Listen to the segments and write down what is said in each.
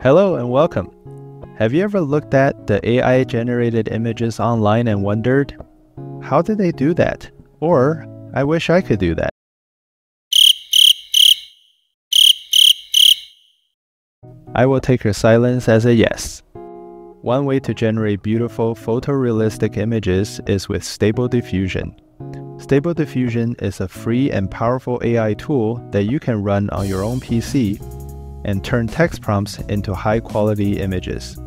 Hello and welcome. Have you ever looked at the AI generated images online and wondered, how did they do that? Or, I wish I could do that. I will take your silence as a yes. One way to generate beautiful photorealistic images is with Stable Diffusion. Stable Diffusion is a free and powerful AI tool that you can run on your own PC and turn text prompts into high quality images.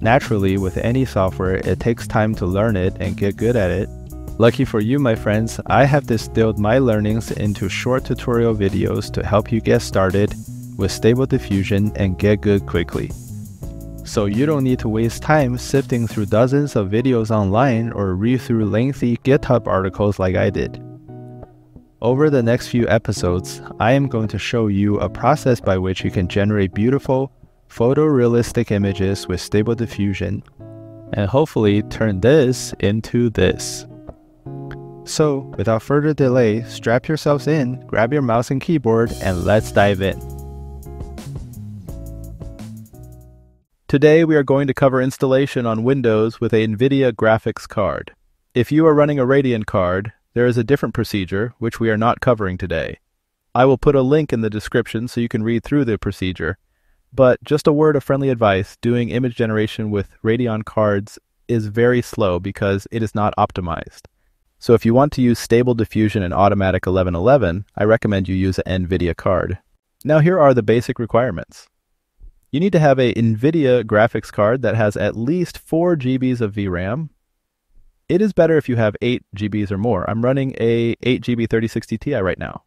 Naturally, with any software, it takes time to learn it and get good at it. Lucky for you, my friends, I have distilled my learnings into short tutorial videos to help you get started with Stable Diffusion and get good quickly. So you don't need to waste time sifting through dozens of videos online or read through lengthy GitHub articles like I did. Over the next few episodes, I am going to show you a process by which you can generate beautiful, photorealistic images with Stable Diffusion, and hopefully turn this into this. So, without further delay, strap yourselves in, grab your mouse and keyboard, and let's dive in. Today we are going to cover installation on Windows with a NVIDIA graphics card. If you are running a Radeon card, there is a different procedure, which we are not covering today. I will put a link in the description so you can read through the procedure. But just a word of friendly advice, doing image generation with Radeon cards is very slow because it is not optimized. So if you want to use Stable Diffusion and Automatic 1111, I recommend you use an NVIDIA card. Now here are the basic requirements. You need to have a NVIDIA graphics card that has at least 4 GBs of VRAM, it is better if you have 8 GBs or more. I'm running a 8 GB 3060 Ti right now.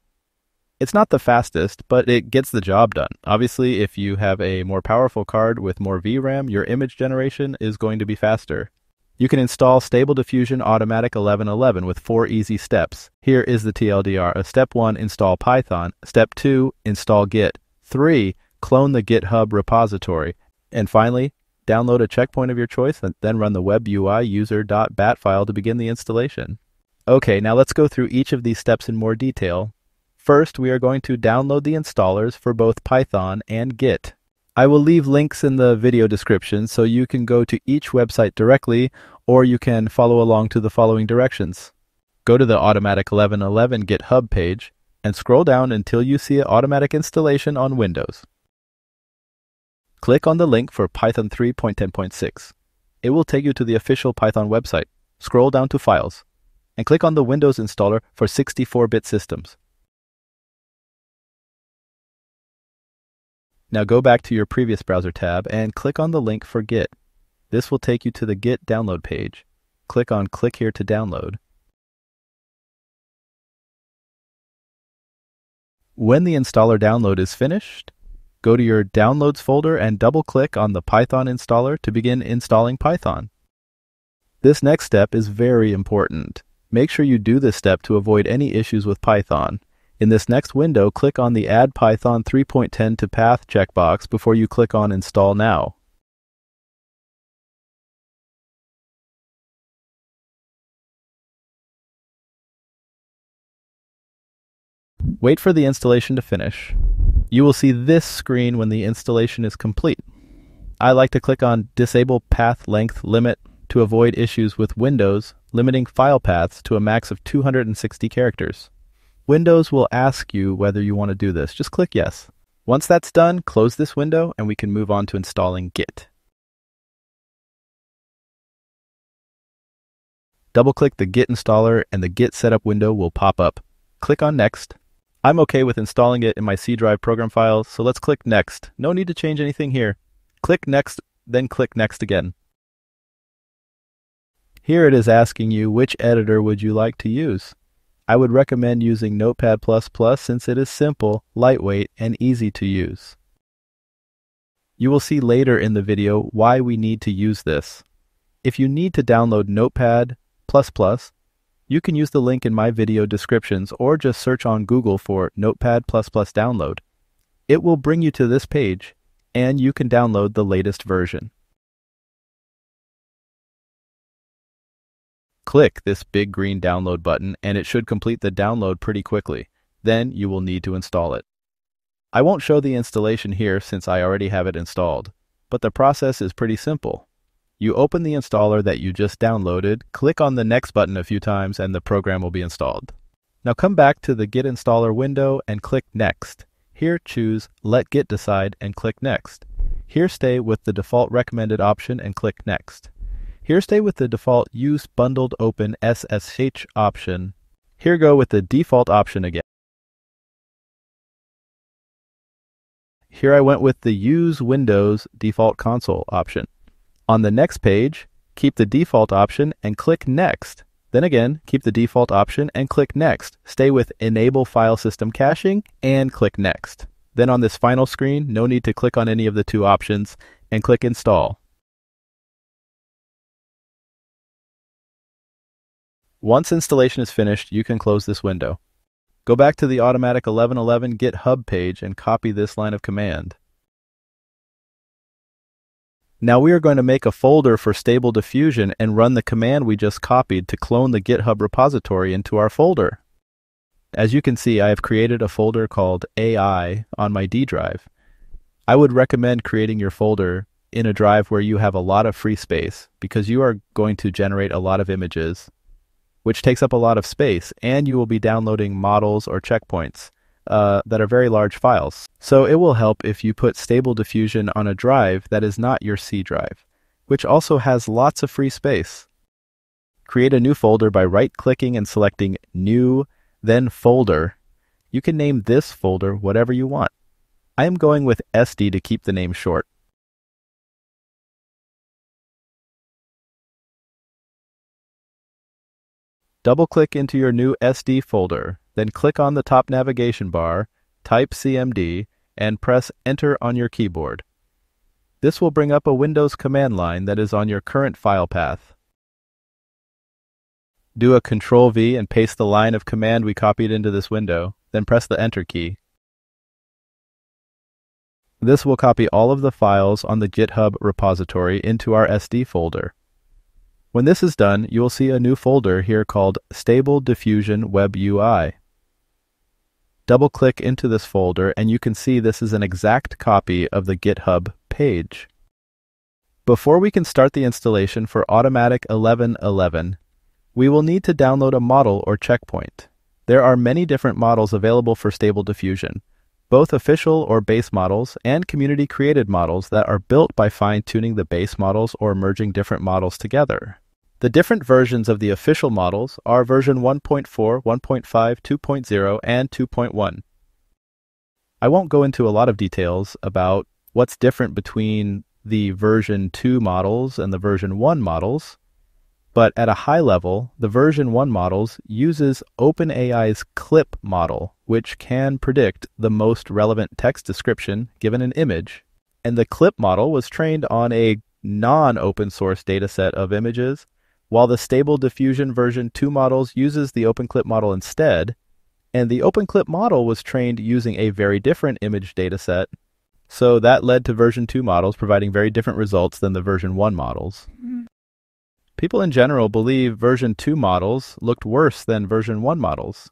It's not the fastest, but it gets the job done. Obviously, if you have a more powerful card with more VRAM, your image generation is going to be faster. You can install Stable Diffusion Automatic 1111 with four easy steps. Here is the TLDR. Step 1, install Python. Step 2, install Git. 3, clone the GitHub repository. And finally, Download a checkpoint of your choice and then run the web UI user.bat file to begin the installation. Okay, now let's go through each of these steps in more detail. First, we are going to download the installers for both Python and Git. I will leave links in the video description so you can go to each website directly or you can follow along to the following directions. Go to the Automatic 1111 GitHub page and scroll down until you see automatic installation on Windows. Click on the link for Python 3.10.6. It will take you to the official Python website. Scroll down to Files, and click on the Windows installer for 64-bit systems. Now go back to your previous browser tab and click on the link for Git. This will take you to the Git download page. Click on Click here to download. When the installer download is finished, Go to your Downloads folder and double-click on the Python installer to begin installing Python. This next step is very important. Make sure you do this step to avoid any issues with Python. In this next window, click on the Add Python 3.10 to Path checkbox before you click on Install Now. Wait for the installation to finish. You will see this screen when the installation is complete. I like to click on Disable Path Length Limit to avoid issues with Windows limiting file paths to a max of 260 characters. Windows will ask you whether you want to do this. Just click Yes. Once that's done, close this window and we can move on to installing Git. Double-click the Git installer and the Git setup window will pop up. Click on Next I'm okay with installing it in my C drive program files, so let's click Next. No need to change anything here. Click Next, then click Next again. Here it is asking you which editor would you like to use. I would recommend using Notepad++ since it is simple, lightweight, and easy to use. You will see later in the video why we need to use this. If you need to download Notepad++, you can use the link in my video descriptions or just search on Google for Notepad++ download. It will bring you to this page, and you can download the latest version. Click this big green download button and it should complete the download pretty quickly. Then you will need to install it. I won't show the installation here since I already have it installed, but the process is pretty simple. You open the installer that you just downloaded, click on the next button a few times, and the program will be installed. Now come back to the Git installer window and click Next. Here choose Let Git decide and click Next. Here stay with the default recommended option and click Next. Here stay with the default Use Bundled Open SSH option. Here go with the default option again. Here I went with the Use Windows Default Console option. On the next page, keep the default option and click Next. Then again, keep the default option and click Next. Stay with Enable File System Caching and click Next. Then on this final screen, no need to click on any of the two options and click Install. Once installation is finished, you can close this window. Go back to the Automatic 1111 GitHub page and copy this line of command. Now we are going to make a folder for Stable Diffusion and run the command we just copied to clone the GitHub repository into our folder. As you can see, I have created a folder called AI on my D drive. I would recommend creating your folder in a drive where you have a lot of free space because you are going to generate a lot of images, which takes up a lot of space, and you will be downloading models or checkpoints uh, that are very large files. So it will help if you put Stable Diffusion on a drive that is not your C drive, which also has lots of free space. Create a new folder by right-clicking and selecting New, then Folder. You can name this folder whatever you want. I am going with SD to keep the name short. Double-click into your new SD folder then click on the top navigation bar, type CMD, and press Enter on your keyboard. This will bring up a Windows command line that is on your current file path. Do a Control V and paste the line of command we copied into this window, then press the Enter key. This will copy all of the files on the GitHub repository into our SD folder. When this is done, you will see a new folder here called Stable Diffusion Web UI. Double click into this folder and you can see this is an exact copy of the GitHub page. Before we can start the installation for Automatic 1111, we will need to download a model or checkpoint. There are many different models available for Stable Diffusion, both official or base models and community created models that are built by fine tuning the base models or merging different models together. The different versions of the official models are version 1.4, 1.5, 2.0, and 2.1. I won't go into a lot of details about what's different between the version 2 models and the version 1 models, but at a high level, the version 1 models uses OpenAI's CLIP model, which can predict the most relevant text description given an image. And the CLIP model was trained on a non-open source dataset of images while the Stable Diffusion version 2 models uses the OpenClip model instead, and the OpenClip model was trained using a very different image dataset, so that led to version 2 models providing very different results than the version 1 models. Mm-hmm. People in general believe version 2 models looked worse than version 1 models.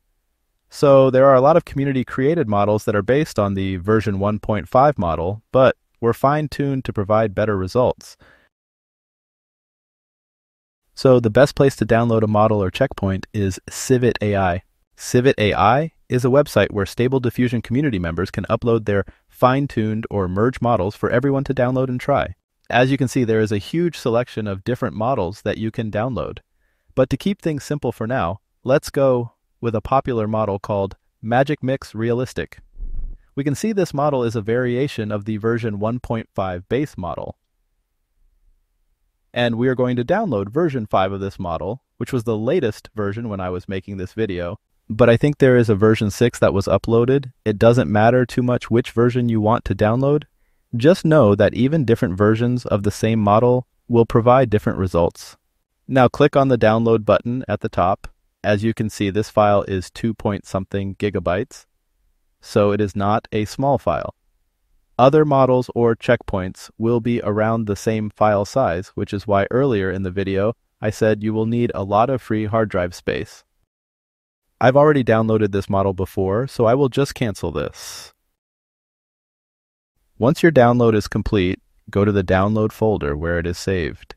So there are a lot of community created models that are based on the version 1.5 model, but were fine tuned to provide better results. So the best place to download a model or checkpoint is Civit AI. Civit AI is a website where Stable Diffusion community members can upload their fine-tuned or merge models for everyone to download and try. As you can see, there is a huge selection of different models that you can download. But to keep things simple for now, let's go with a popular model called Magic Mix Realistic. We can see this model is a variation of the version 1.5 base model, and we are going to download version 5 of this model, which was the latest version when I was making this video. But I think there is a version 6 that was uploaded. It doesn't matter too much which version you want to download. Just know that even different versions of the same model will provide different results. Now click on the download button at the top. As you can see, this file is 2 point something gigabytes, so it is not a small file. Other models or checkpoints will be around the same file size, which is why earlier in the video I said you will need a lot of free hard drive space. I've already downloaded this model before, so I will just cancel this. Once your download is complete, go to the download folder where it is saved.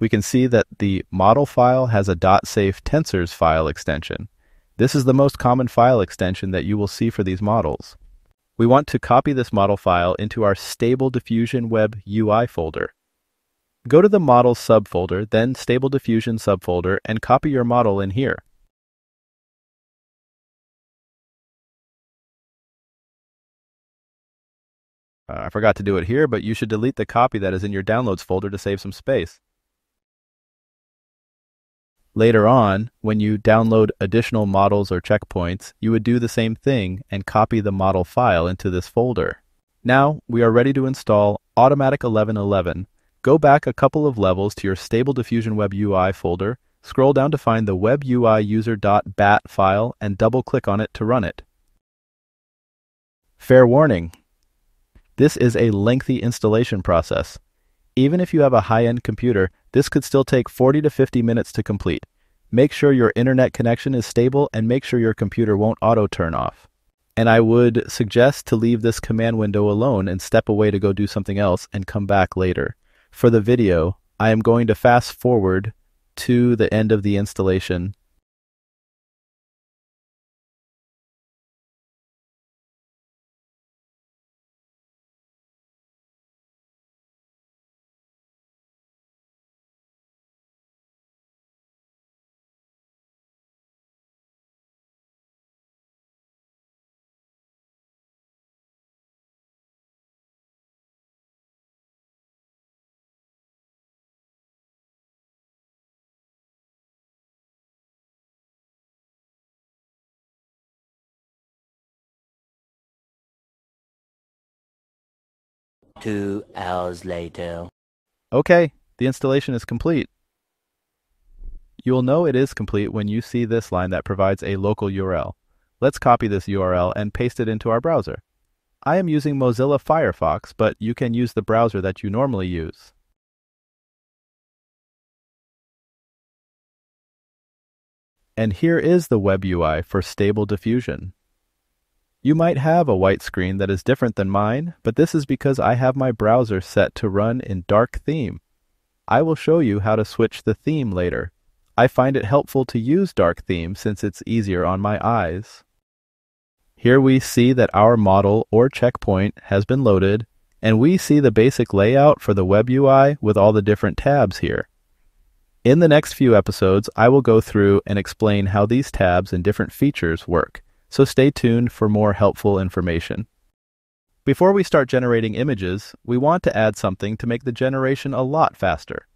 We can see that the model file has a .safetensors file extension. This is the most common file extension that you will see for these models. We want to copy this model file into our Stable Diffusion Web UI folder. Go to the Models subfolder, then Stable Diffusion subfolder, and copy your model in here. Uh, I forgot to do it here, but you should delete the copy that is in your Downloads folder to save some space. Later on, when you download additional models or checkpoints, you would do the same thing and copy the model file into this folder. Now, we are ready to install Automatic 1111. Go back a couple of levels to your Stable Diffusion Web UI folder, scroll down to find the web UI user.bat file, and double-click on it to run it. Fair warning, this is a lengthy installation process. Even if you have a high-end computer, this could still take 40 to 50 minutes to complete. Make sure your internet connection is stable and make sure your computer won't auto turn off. And I would suggest to leave this command window alone and step away to go do something else and come back later. For the video, I am going to fast forward to the end of the installation Two hours later. Okay, the installation is complete. You will know it is complete when you see this line that provides a local URL. Let's copy this URL and paste it into our browser. I am using Mozilla Firefox, but you can use the browser that you normally use. And here is the web UI for Stable Diffusion. You might have a white screen that is different than mine, but this is because I have my browser set to run in dark theme. I will show you how to switch the theme later. I find it helpful to use dark theme since it's easier on my eyes. Here we see that our model or checkpoint has been loaded, and we see the basic layout for the web UI with all the different tabs here. In the next few episodes, I will go through and explain how these tabs and different features work so stay tuned for more helpful information. Before we start generating images, we want to add something to make the generation a lot faster.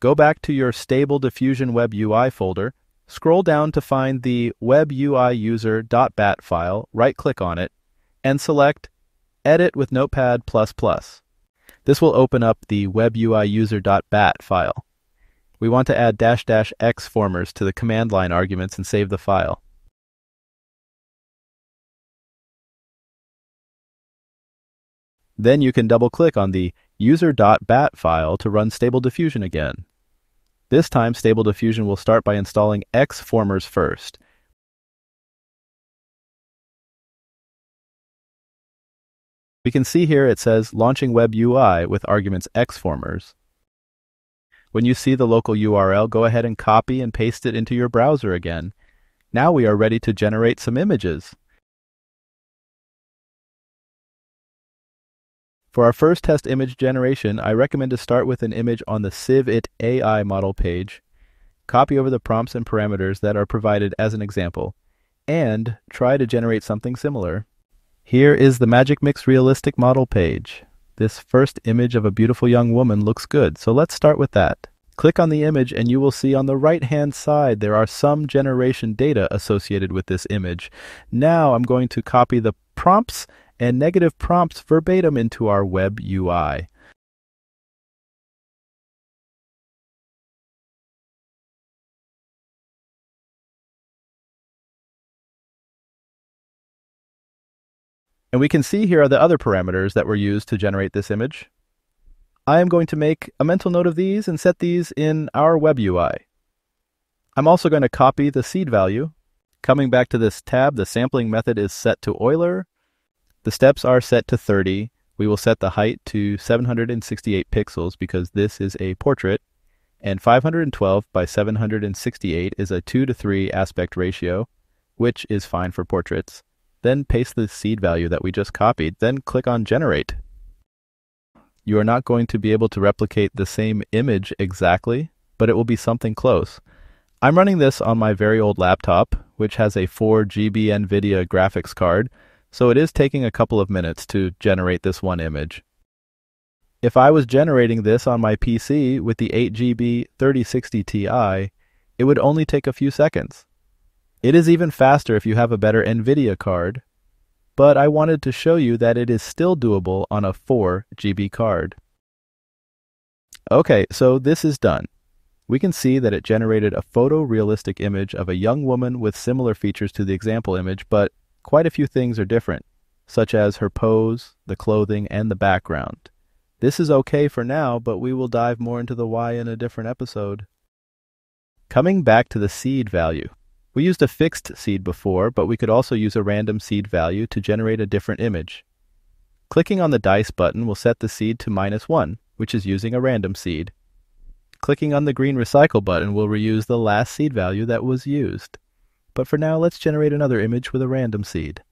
Go back to your Stable Diffusion Web UI folder, scroll down to find the webuiuser.bat file, right-click on it, and select Edit with Notepad++. This will open up the webuiuser.bat file. We want to add dash dash xformers to the command line arguments and save the file. Then you can double-click on the user.bat file to run Stable Diffusion again. This time, Stable Diffusion will start by installing Xformers first. We can see here it says Launching Web UI with arguments Xformers. When you see the local URL, go ahead and copy and paste it into your browser again. Now we are ready to generate some images. For our first test image generation, I recommend to start with an image on the Civit AI model page, copy over the prompts and parameters that are provided as an example, and try to generate something similar. Here is the Magic Mix realistic model page. This first image of a beautiful young woman looks good, so let's start with that. Click on the image and you will see on the right hand side there are some generation data associated with this image. Now I'm going to copy the prompts and negative prompts verbatim into our web UI. And we can see here are the other parameters that were used to generate this image. I am going to make a mental note of these and set these in our web UI. I'm also going to copy the seed value. Coming back to this tab, the sampling method is set to Euler. The steps are set to 30. We will set the height to 768 pixels because this is a portrait, and 512 by 768 is a 2 to 3 aspect ratio, which is fine for portraits. Then paste the seed value that we just copied, then click on Generate. You are not going to be able to replicate the same image exactly, but it will be something close. I'm running this on my very old laptop, which has a 4 GB NVIDIA graphics card, so it is taking a couple of minutes to generate this one image. If I was generating this on my PC with the 8GB 3060 Ti, it would only take a few seconds. It is even faster if you have a better NVIDIA card, but I wanted to show you that it is still doable on a 4 GB card. Okay, so this is done. We can see that it generated a photorealistic image of a young woman with similar features to the example image, but quite a few things are different, such as her pose, the clothing, and the background. This is okay for now, but we will dive more into the why in a different episode. Coming back to the seed value. We used a fixed seed before, but we could also use a random seed value to generate a different image. Clicking on the dice button will set the seed to minus 1, which is using a random seed. Clicking on the green recycle button will reuse the last seed value that was used. But for now, let's generate another image with a random seed.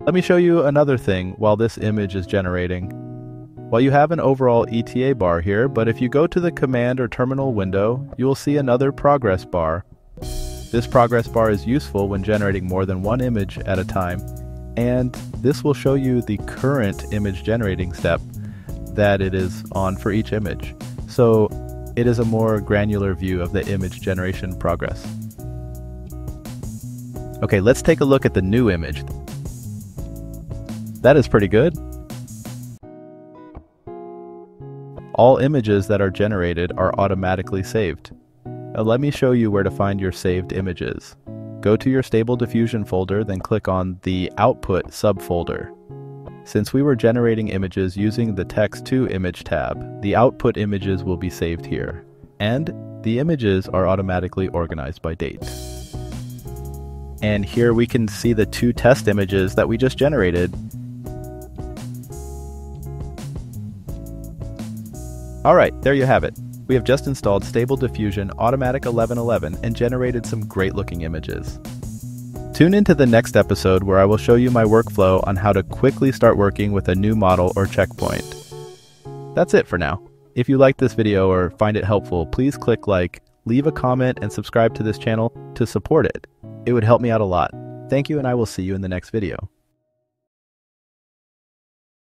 Let me show you another thing while this image is generating. Well, you have an overall ETA bar here, but if you go to the command or terminal window, you will see another progress bar. This progress bar is useful when generating more than one image at a time, and this will show you the current image generating step that it is on for each image. So it is a more granular view of the image generation progress. Okay, let's take a look at the new image. That is pretty good. All images that are generated are automatically saved. Now let me show you where to find your saved images. Go to your Stable Diffusion folder, then click on the Output subfolder. Since we were generating images using the Text to Image tab, the output images will be saved here, and the images are automatically organized by date. And here we can see the two test images that we just generated Alright, there you have it. We have just installed Stable Diffusion Automatic 1111 and generated some great looking images. Tune into the next episode where I will show you my workflow on how to quickly start working with a new model or checkpoint. That's it for now. If you liked this video or find it helpful, please click like, leave a comment, and subscribe to this channel to support it. It would help me out a lot. Thank you and I will see you in the next video.